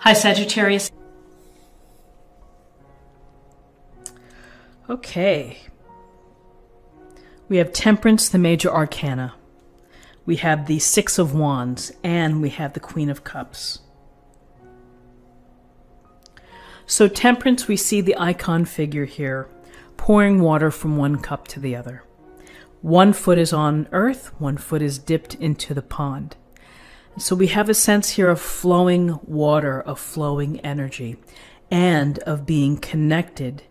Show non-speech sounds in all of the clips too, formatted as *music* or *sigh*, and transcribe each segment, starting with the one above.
Hi, Sagittarius. Okay. We have Temperance, the major arcana. We have the Six of Wands, and we have the Queen of Cups. So, Temperance, we see the icon figure here pouring water from one cup to the other. One foot is on earth, one foot is dipped into the pond. So we have a sense here of flowing water, of flowing energy, and of being connected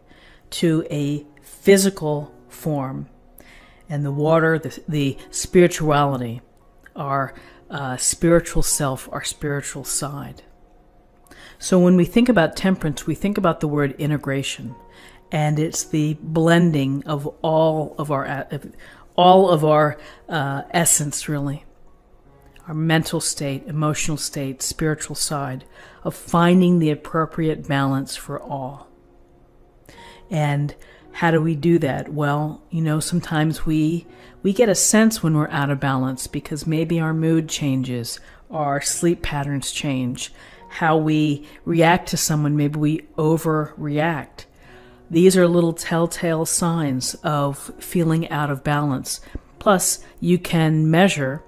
to a physical form. And the water, the, the spirituality, our uh, spiritual self, our spiritual side. So when we think about temperance, we think about the word integration, and it's the blending of all of our all of our uh, essence, really our mental state, emotional state, spiritual side, of finding the appropriate balance for all. And how do we do that? Well, you know, sometimes we we get a sense when we're out of balance because maybe our mood changes, our sleep patterns change, how we react to someone, maybe we overreact. These are little telltale signs of feeling out of balance. Plus, you can measure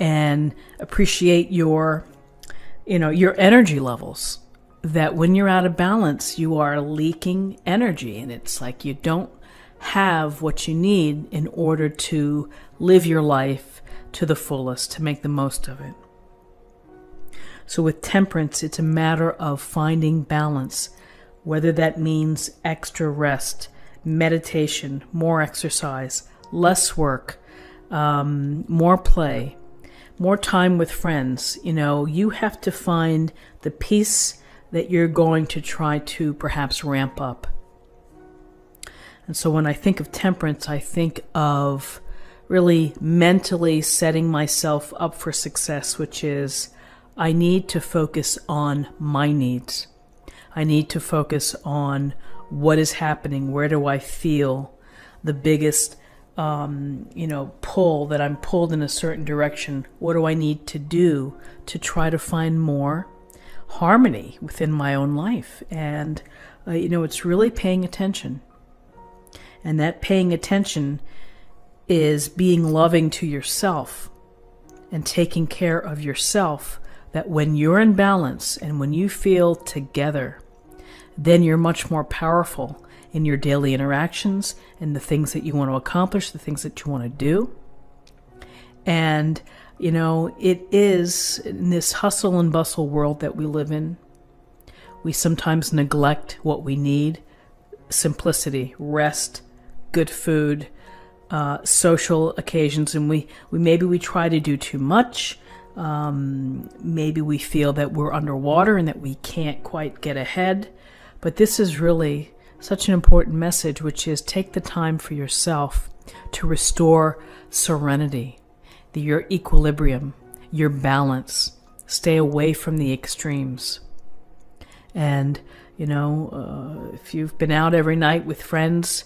and appreciate your you know your energy levels. That when you're out of balance you are leaking energy and it's like you don't have what you need in order to live your life to the fullest to make the most of it. So with temperance it's a matter of finding balance whether that means extra rest meditation more exercise less work um, more play more time with friends. You know, you have to find the piece that you're going to try to perhaps ramp up. And so when I think of temperance, I think of really mentally setting myself up for success, which is I need to focus on my needs. I need to focus on what is happening. Where do I feel the biggest um, you know, pull that I'm pulled in a certain direction. What do I need to do to try to find more harmony within my own life? And, uh, you know, it's really paying attention. And that paying attention is being loving to yourself and taking care of yourself. That when you're in balance and when you feel together, then you're much more powerful in your daily interactions and the things that you want to accomplish, the things that you want to do. And, you know, it is in this hustle and bustle world that we live in, we sometimes neglect what we need simplicity, rest, good food, uh, social occasions, and we, we maybe we try to do too much. Um, maybe we feel that we're underwater and that we can't quite get ahead. But this is really such an important message, which is take the time for yourself to restore serenity, your equilibrium, your balance. Stay away from the extremes. And, you know, uh, if you've been out every night with friends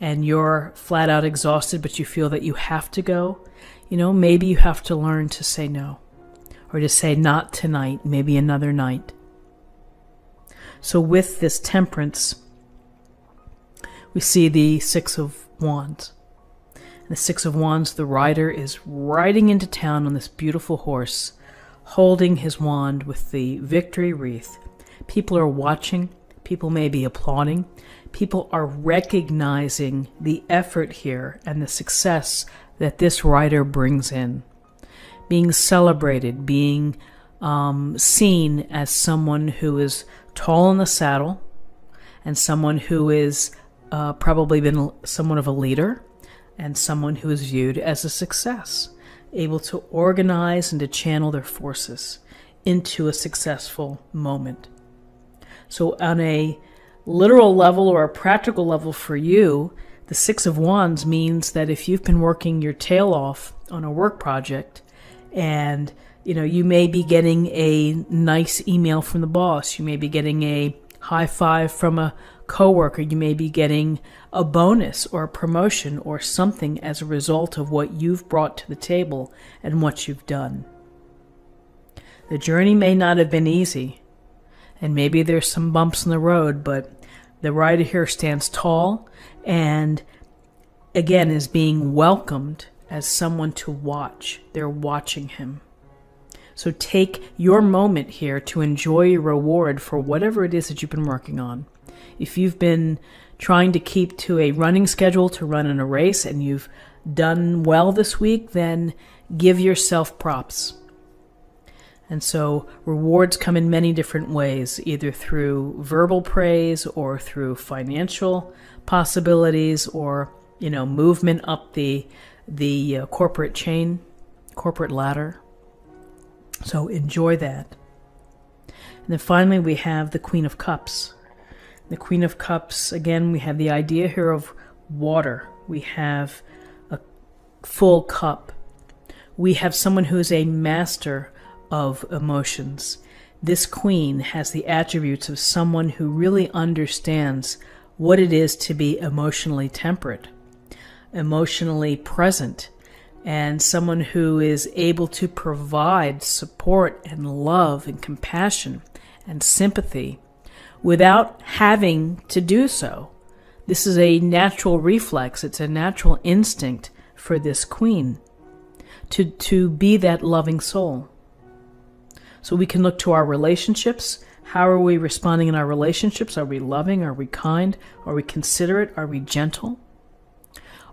and you're flat out exhausted, but you feel that you have to go, you know, maybe you have to learn to say no or to say not tonight, maybe another night. So, with this temperance, we see the Six of Wands. the Six of Wands, the rider is riding into town on this beautiful horse, holding his wand with the victory wreath. People are watching, people may be applauding, people are recognizing the effort here and the success that this rider brings in. Being celebrated, being um, seen as someone who is tall in the saddle and someone who is uh, probably been somewhat of a leader and someone who is viewed as a success, able to organize and to channel their forces into a successful moment. So, on a literal level or a practical level for you, the Six of Wands means that if you've been working your tail off on a work project and you know, you may be getting a nice email from the boss, you may be getting a high five from a coworker, you may be getting a bonus or a promotion or something as a result of what you've brought to the table and what you've done. The journey may not have been easy, And maybe there's some bumps in the road, but the rider here stands tall and again is being welcomed as someone to watch. They're watching him. So take your moment here to enjoy your reward for whatever it is that you've been working on. If you've been trying to keep to a running schedule to run in a race and you've done well this week, then give yourself props. And so rewards come in many different ways, either through verbal praise or through financial possibilities or, you know, movement up the the uh, corporate chain, corporate ladder. So enjoy that. And then finally, we have the Queen of Cups. The Queen of Cups, again, we have the idea here of water. We have a full cup. We have someone who is a master of emotions. This queen has the attributes of someone who really understands what it is to be emotionally temperate, emotionally present, and someone who is able to provide support and love and compassion and sympathy without having to do so. This is a natural reflex, it's a natural instinct for this queen to, to be that loving soul. So we can look to our relationships. How are we responding in our relationships? Are we loving? Are we kind? Are we considerate? Are we gentle?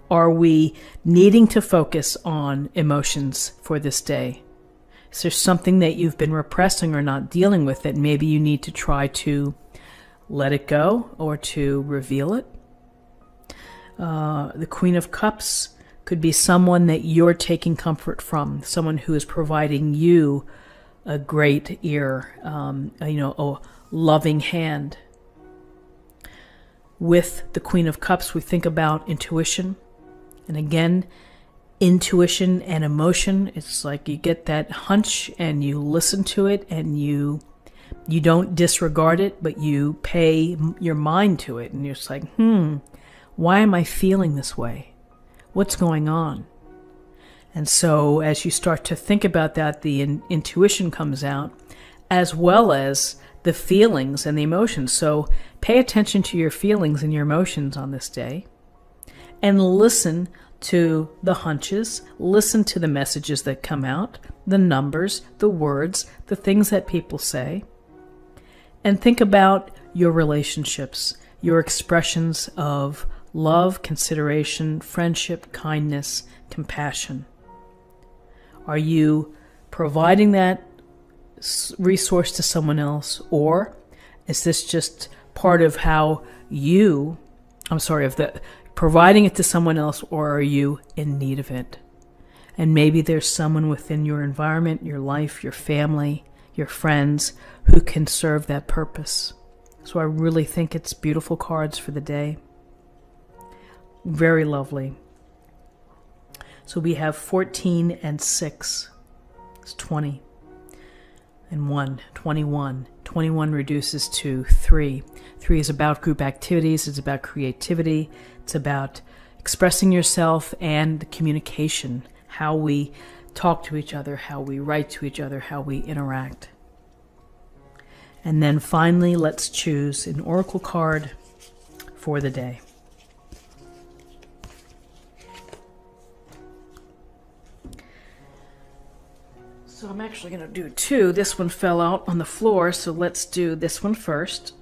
Are we needing to focus on emotions for this day? Is there something that you've been repressing or not dealing with that maybe you need to try to let it go or to reveal it? Uh, the Queen of Cups could be someone that you're taking comfort from, someone who is providing you a great ear, um, you know, a loving hand. With the Queen of Cups, we think about intuition and again, intuition and emotion, it's like you get that hunch and you listen to it and you you don't disregard it, but you pay your mind to it and you're just like, "Hmm, why am I feeling this way? What's going on?" And so as you start to think about that, the in- intuition comes out as well as the feelings and the emotions. So pay attention to your feelings and your emotions on this day and listen to the hunches, listen to the messages that come out, the numbers, the words, the things that people say, and think about your relationships, your expressions of love, consideration, friendship, kindness, compassion. Are you providing that resource to someone else, or is this just part of how you, I'm sorry, of the providing it to someone else, or are you in need of it? And maybe there's someone within your environment, your life, your family, your friends who can serve that purpose. So I really think it's beautiful cards for the day. Very lovely. So we have 14 and 6. It's 20. And 1, 21. 21 reduces to 3. 3 is about group activities, it's about creativity, it's about expressing yourself and communication, how we talk to each other, how we write to each other, how we interact. And then finally, let's choose an oracle card for the day. So I'm actually going to do two. This one fell out on the floor, so let's do this one first.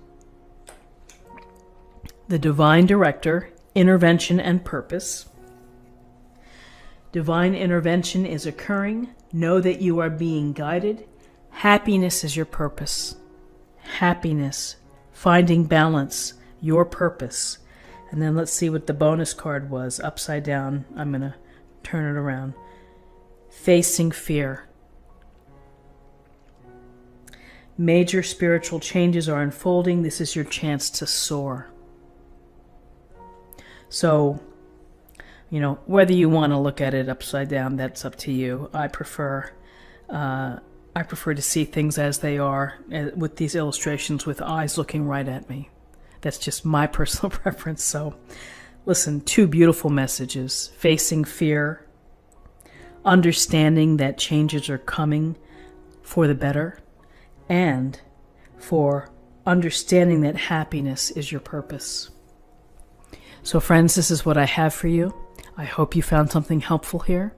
The Divine Director intervention and purpose. Divine intervention is occurring. Know that you are being guided. Happiness is your purpose. Happiness, finding balance, your purpose. And then let's see what the bonus card was. Upside down. I'm going to turn it around. Facing fear. Major spiritual changes are unfolding. This is your chance to soar. So, you know, whether you want to look at it upside down, that's up to you. I prefer, uh, I prefer to see things as they are uh, with these illustrations with eyes looking right at me. That's just my *laughs* personal preference. So, listen, two beautiful messages facing fear, understanding that changes are coming for the better, and for understanding that happiness is your purpose. So, friends, this is what I have for you. I hope you found something helpful here.